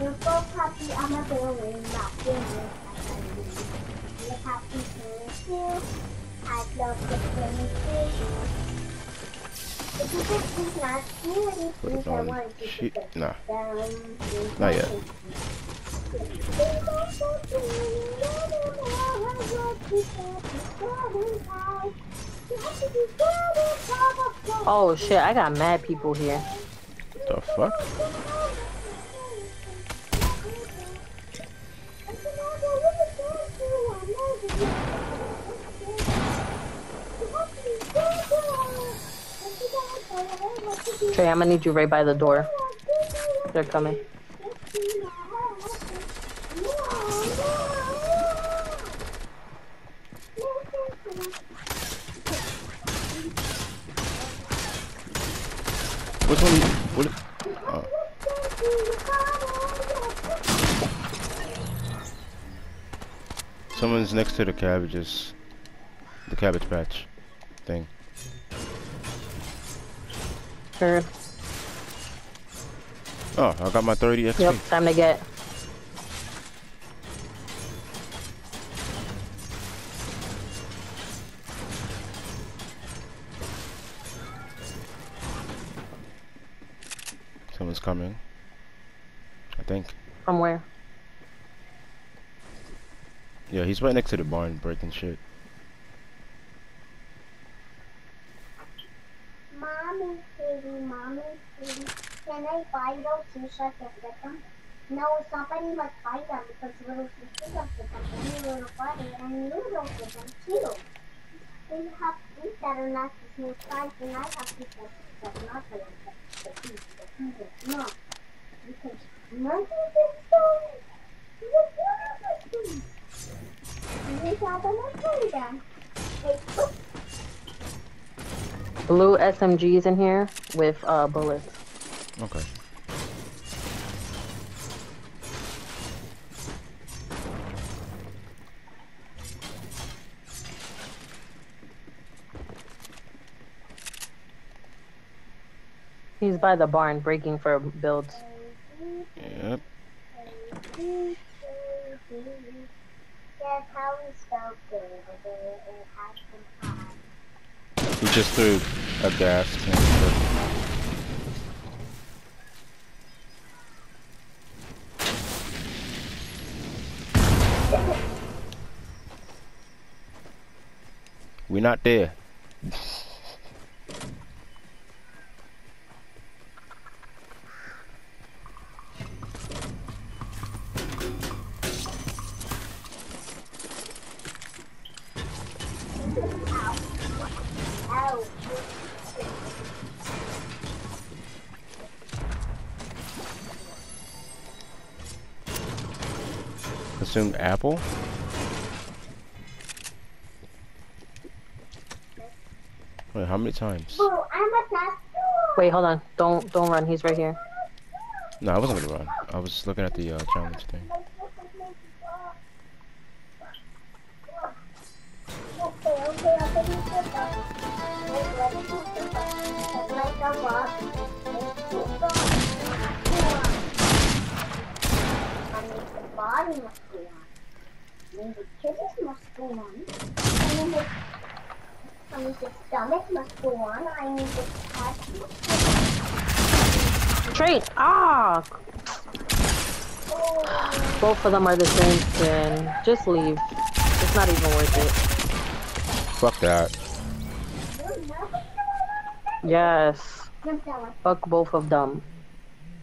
So happy I'm a building, not building. You're happy to you. I love the you. If you think he's not Put please I on. want you to Shit. Nah. Not yet. Oh shit, I got mad people here. The fuck? Trey, I'm gonna need you right by the door. They're coming. Which one? What? Oh. Someone's next to the cabbages. The cabbage patch thing. Heard. Oh, I got my 30 XP. Yep, time to get. Someone's coming. I think. From where? Yeah, he's right next to the barn breaking shit. Mommy, baby, mommy, baby, can I buy those t-shirts and get them? No, somebody must buy them because little sister does get them, little buddy, and you get them too. We have that the same size, and I have feet that are not is not. Because so, the beautiful And we got them and play them. They put Blue SMGs in here with uh bullets. Okay. He's by the barn breaking for builds. Yep. He just threw a gas can. We're not there. Consumed apple? Wait, how many times? Boo, I'm a. Wait, hold on. Don't don't run. He's right here. No, I wasn't gonna run. I was looking at the uh, challenge thing. Body must go on. I mean, the kidneys must go on. I mean, the, I mean, the stomach must go on. I mean, the heart must go on. Trey! Ah! Oh, Both of them are the same skin. Just leave. It's not even worth it. Fuck that. Yes. gonna tell us. Fuck both of them.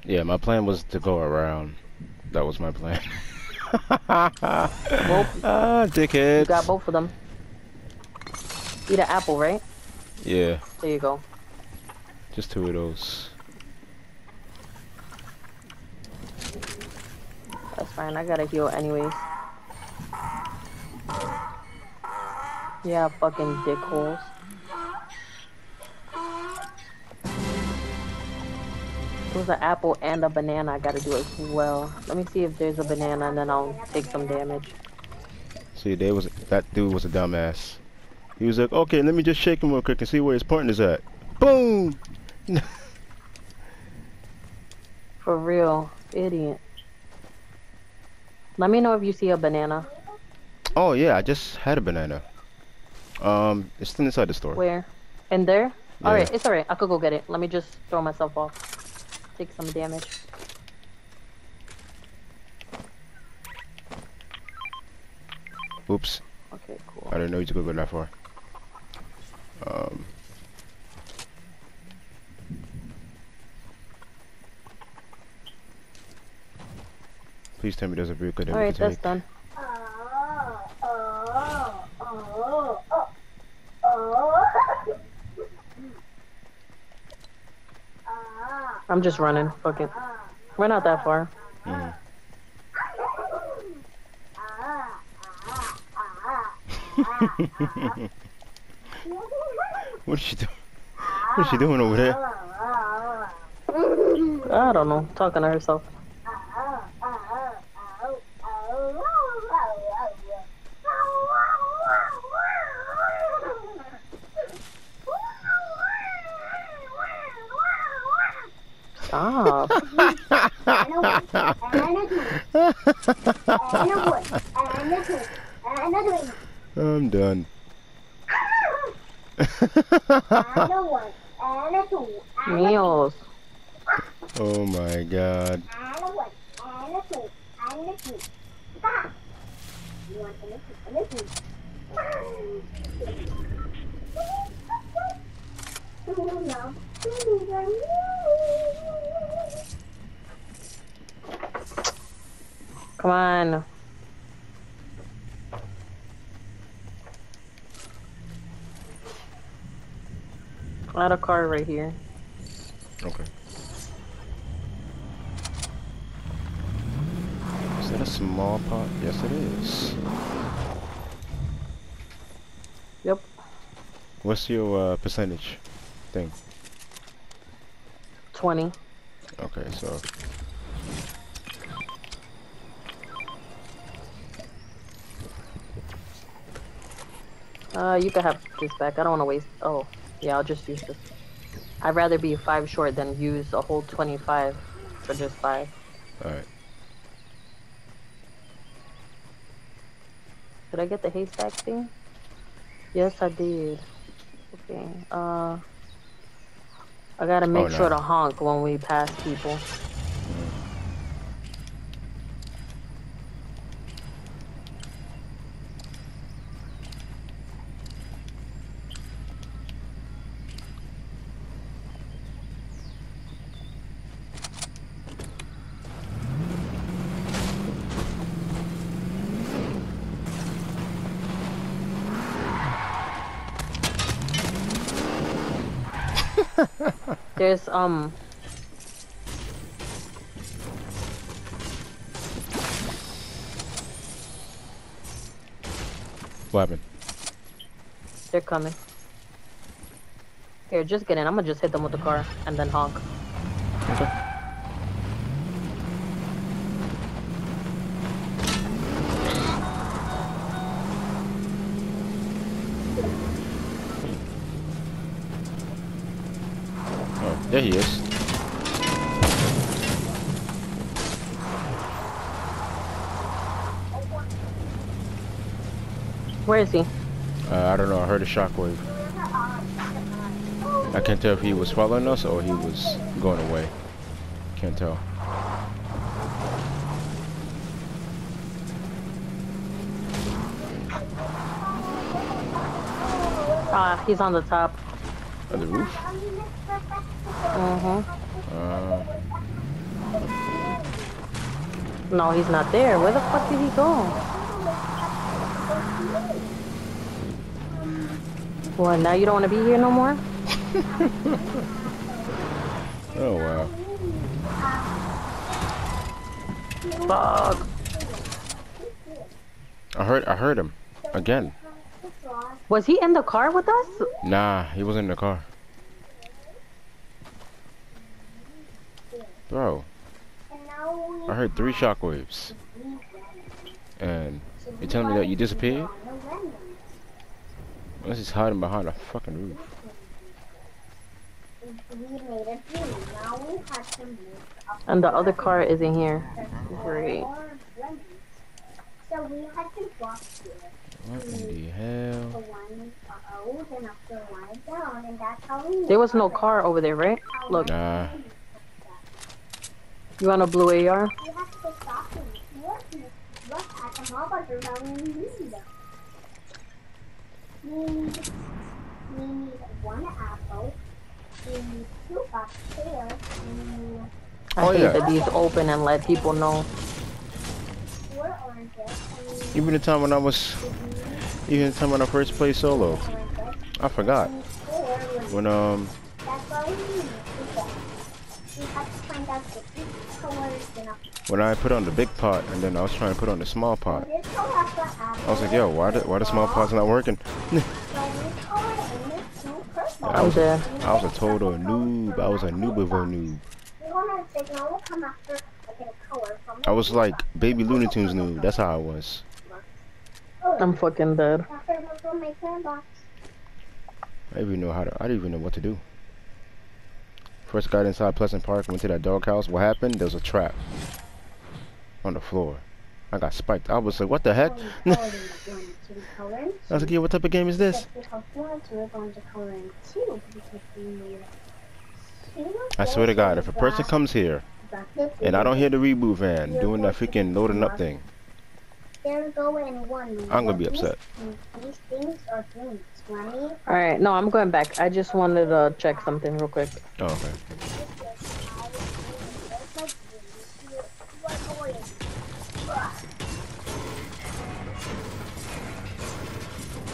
Yeah, my plan was to go around. That was my plan. Ah, you dickhead. got both of them. Eat an apple, right? Yeah, There you go. just two of those. That's fine. I gotta heal anyways. Yeah, fucking dickholes. There's an apple and a banana I gotta do as well. Let me see if there's a banana and then I'll take some damage. See, there was that dude was a dumbass. He was like, okay, let me just shake him real quick and see where his partner's at. Boom. For real. Idiot. Let me know if you see a banana. Oh yeah, I just had a banana. Um, it's still inside the store. Where? In there? Yeah. Alright, it's alright. I could go get it. Let me just throw myself off. Take some damage. Oops, Okay, cool. I didn't know you could go that far. Um, please tell me there's a vehicle that we Alright, can that's take. done. Oh, oh, oh, oh, oh. Ah, I'm just running. Fuck it. We're not that far. Ah. what is she doing? What is she doing over there? I don't know. Talking to herself. Stop. I'm done. Meals. Oh my god. Come on. I had a car right here. Okay. Is that a small pot? Yes, it is. Yep. What's your uh, percentage thing? 20. Okay, so Uh, you can have this back. I don't want to waste. Oh, yeah, I'll just use this. I'd rather be five short than use a whole 25 for just five. alright. Did I get the haystack thing? Yes, I did. Okay. Uh, I gotta make Oh, sure to honk when we pass people. There's um. What happened? They're coming. Here, just get in. I'm gonna just hit them with the car and then honk. Oh, Where is he? Uh, I don't know. I heard a shockwave. I can't tell if he was following us or he was going away. Can't tell. Ah, he's on the top. On the roof? Mm-hmm. Uh, No, he's not there. Where the fuck did he go? What, now you don't want to be here no more? oh wow. Fuck. I heard. I heard him again. Was he in the car with us? Nah, he wasn't in the car. Bro, I heard three shockwaves. And you're telling me that you disappeared? Unless he's hiding behind a fucking roof. And the other car is in here. Great. So we had to walk here. What in the The hell? one out and up the one down, and that's how we. There was no got car over there, right? Look, we Nah. did that. you want a blue AR? You have to stop and look, look at the hamburger we need. We need, one apple. We need two need I Oh, hate yeah. that these open and let people know. four oranges. And we need Even the time when I was, even the time when I first played solo. I forgot. We need four oranges. When um, That's all need. have to find out the each color enough. When I put on the big pot and then I was trying to put on the small pot, This color has the apple. I was like, yo, why the why the small pot's not working? So this color and this two purple. I was, dead. I was a total noob. I was a noob of a noob. We want to signal will come after I get a color from I was like baby Looney Tunes noob. That's how I was. I'm fucking dead. After we'll make a box. I didn't even know how to. I didn't even know what to do. First got inside Pleasant Park, went to that doghouse. What happened? There was a trap on the floor. I got spiked. I was like, what the heck? I was like, yeah, what type of game is this? I swear to God, if a person comes here and I don't hear the reboot van doing that freaking loading up thing, They're going one. I'm gonna be upset. These things are doing 20. Alright, no, I'm going back. I just wanted to check something real quick. Oh, okay.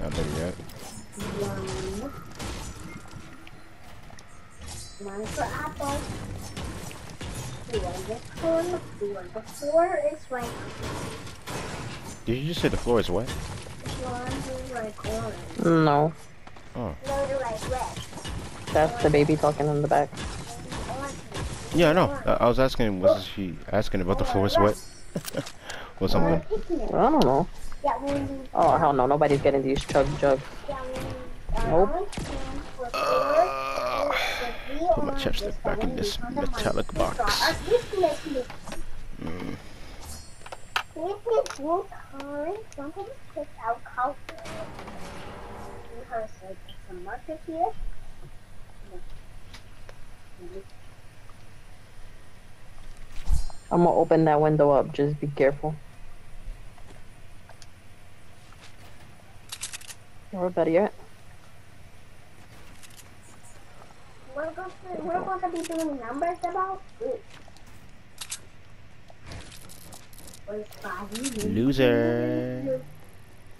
Not there yet. One. One for apple. Two on this corn. The floor is right. Did you just say the floor is wet? One is like orange. No, Oh. No, like red. that's the baby talking in the back. Yeah, I know. I, was asking, was she asking about the floor is wet? or something? I don't know. Yeah, we need. Oh, hell no, nobody's getting these chug jugs. Yeah, we need. Nope. orange and for Uh, put my oranges, back in this need on the metallic box. Our business is- Mm. business will current something pick out culture. Because like the market here. I'm gonna open that window up, just be careful. We're better yet. We're going to, we're going to be doing numbers about food. Loser.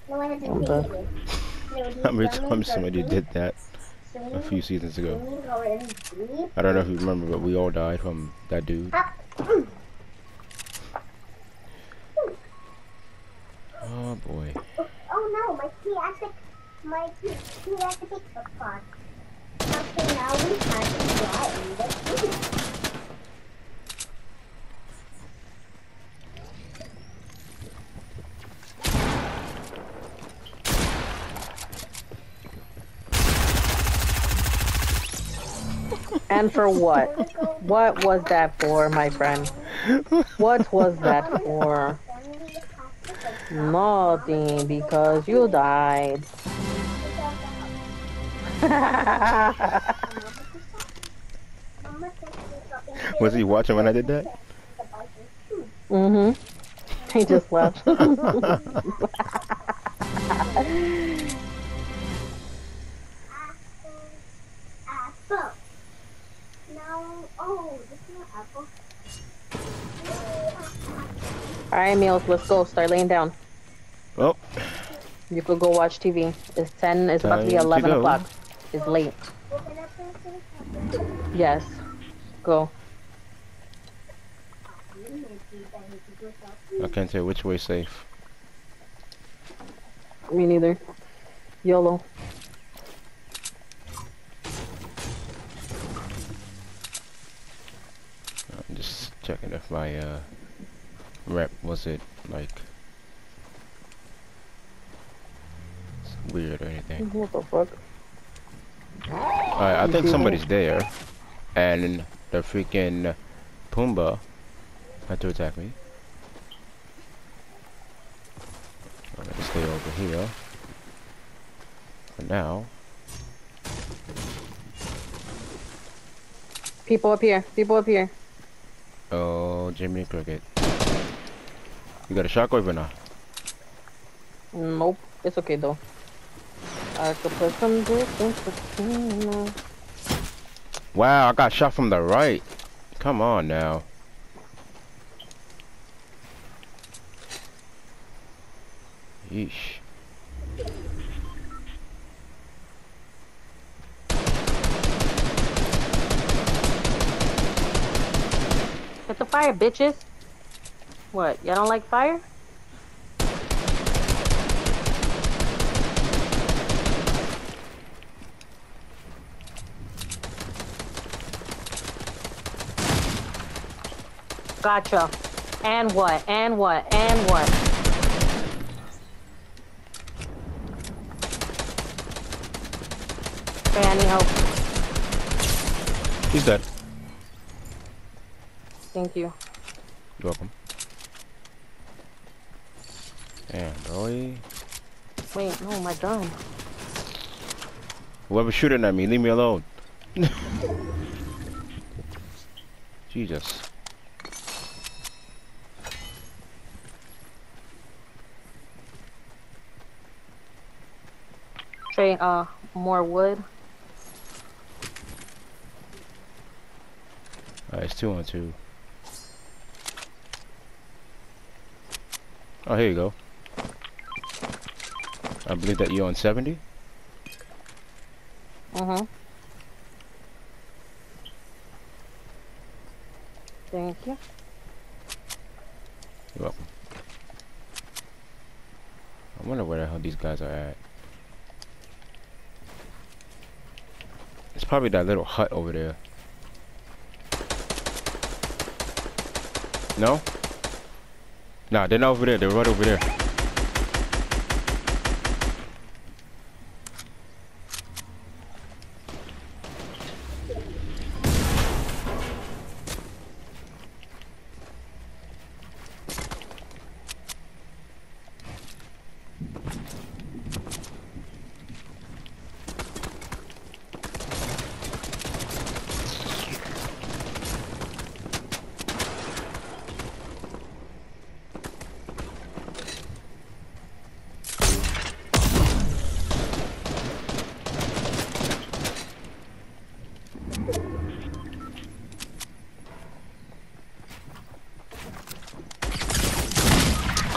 No I'm been back. How many times somebody did that a few seasons ago? I don't know if you remember, but we all died from that dude. Ah. Oh boy. Oh no, my key has to, my has pot. Okay, now we have to. And for what? What was that for, my friend? What was that for? Then we have to pick Nothing, because you died. Was he watching when I did that? mm-hmm. He just left. Apple. Now, oh, Alright, Meals, let's go. Start laying down. Oh, You could go watch TV. It's 10, it's about to be 11 o'clock. It's late. Open up this thing. Yes. Go. I can't tell which way safe. Me neither. YOLO. I'm just checking if my uh, rep was it like weird or anything. What the fuck? Alright, I think somebody's there, and the freaking Pumbaa had to attack me. I'm gonna stay over here for now. People up here. People up here. Oh, Jimmy Cricket. You got a shockwave or not? Nope. It's okay though. I could put some distance between. Wow, I got shot from the right. Come on now. Yeesh. Get the fire, bitches. What? Y'all don't like fire? Gotcha. And what? And what? And what? Okay, I need help. He's dead. Thank you. You're welcome. Damn, boy. Wait, no, my gun. Whoever's shooting at me, leave me alone. Jesus. Trey, uh, more wood. Alright, it's two on two. Oh, here you go. I believe that you're on 70. Uh-huh. Thank you. You're welcome. I wonder where the hell these guys are at. It's probably that little hut over there. No? Nah, they're not over there. They're right over there.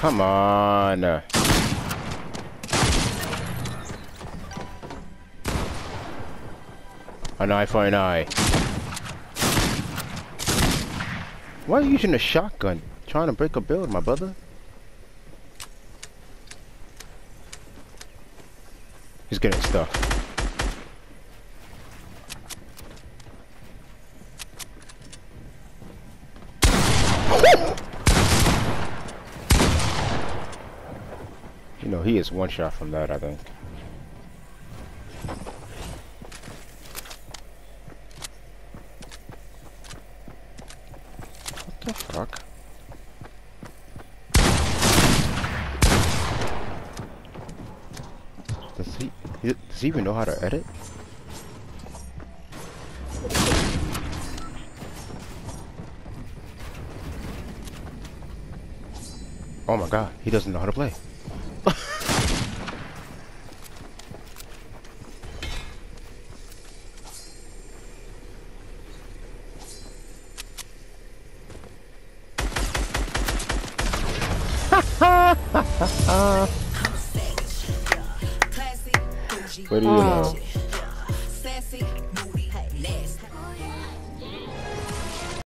Come on. An eye for an eye. Why are you using a shotgun? Trying to break a build, my brother? He's getting stuff. You know, he is one shot from that, I think. What the fuck? Does he, he does he even know how to edit? Oh my god, he doesn't know how to play.